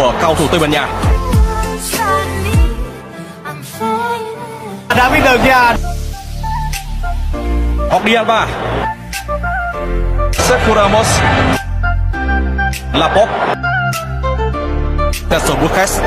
của cầu thủ Tây Ban Nha. David De Gea. nha đi Alba. Sergio Ramos. Laporte. Nelson Busquets.